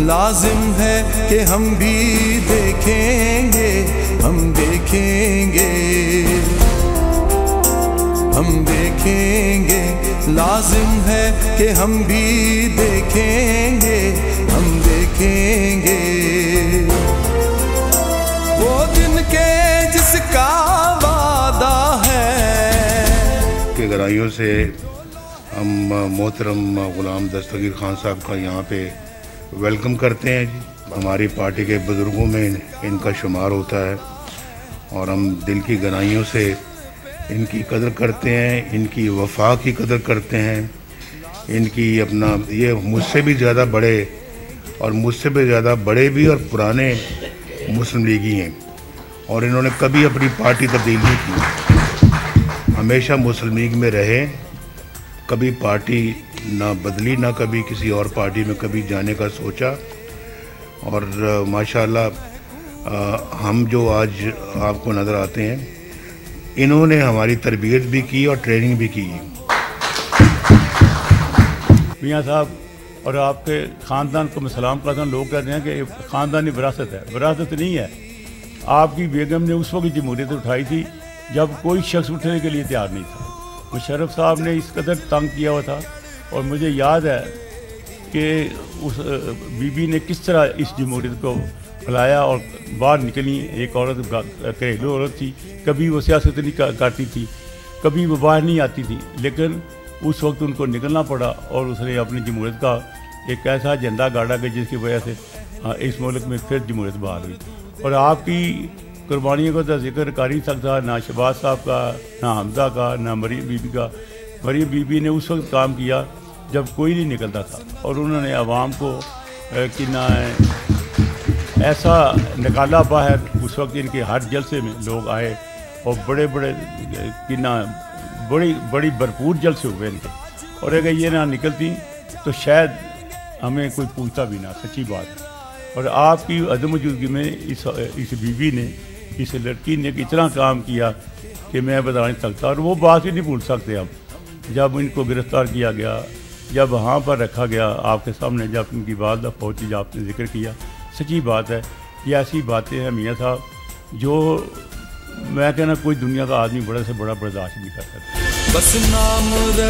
लाजिम है कि हम भी देखेंगे, हम देखेंगे। हम देखेंगे। लाजिम है कि हम भी देखेंगे, हम देखेंगे। वो दिन के जिसका वादा है। के गहराइयों से हम मोहतरम ग़ुलाम दस्तगीर खान साहब का यहाँ पे वेलकम करते हैं जी। हमारी पार्टी के बुज़ुर्गों में इनका शुमार होता है और हम दिल की गहराइयों से इनकी कदर करते हैं, इनकी वफा की कदर करते हैं, इनकी अपना, ये मुझसे भी ज़्यादा बड़े और मुझसे भी ज़्यादा बड़े भी और पुराने मुस्लिम लीगी हैं और इन्होंने कभी अपनी पार्टी तब्दील नहीं की। हमेशा मुस्लिम लीग में रहे कभी पार्टी ना बदली, ना कभी किसी और पार्टी में कभी जाने का सोचा। और माशाल्लाह हम जो आज आपको नज़र आते हैं, इन्होंने हमारी तरबियत भी की और ट्रेनिंग भी की। मियाँ साहब, और आपके ख़ानदान को मैं सलाम करता हूँ। लोग कहते हैं कि ख़ानदानी विरासत है। विरासत नहीं है। आपकी बेगम ने उस वक्त जमहूरियत उठाई थी जब कोई शख्स उठने के लिए तैयार नहीं था। मुशरफ साहब ने इस कदर तंग किया हुआ था और मुझे याद है कि उस बीबी ने किस तरह इस जमहूरियत को फैलाया और बाहर निकली। एक औरत घरेलू औरत थी, कभी वो सियासत नहीं करती थी, कभी वो बाहर नहीं आती थी, लेकिन उस वक्त उनको निकलना पड़ा और उसने अपनी जमहूरियत का एक ऐसा झंडा गाड़ा कि जिसकी वजह से इस मुल्क में फिर जमहूरियत बहाल हुई। और आपकी कुर्बानियों का तो ज़िक्र कर ही सकता, ना शबाज साहब का, ना हमजा का, ना मरीम बीबी का। मरीम बीबी ने उस वक्त काम किया जब कोई नहीं निकलता था और उन्होंने आवाम को कि ना, ऐसा निकाला बाहर, उस वक्त इनके हर जलसे में लोग आए और बड़े बड़े कि ना, बड़ी बड़ी भरपूर जलसे हुए इनके। और अगर ये ना निकलती तो शायद हमें कोई पूछता भी ना, सच्ची बात। और आपकी अदम मौजूदगी में इस इस बीवी ने इस लड़की ने इतना काम किया कि मैं बता नहीं सकता और वो बात ही नहीं भूल सकते अब जब इनको गिरफ़्तार किया गया, जब वहाँ पर रखा गया, आपके सामने जब इनकी वालदा पहुँची, जब आपने ज़िक्र किया, सच्ची बात है, ये ऐसी बातें हैं मियाँ साहब, जो मैं कहना कोई दुनिया का आदमी बड़े से बड़ा बर्दाश्त नहीं कर सकता। बस नाम का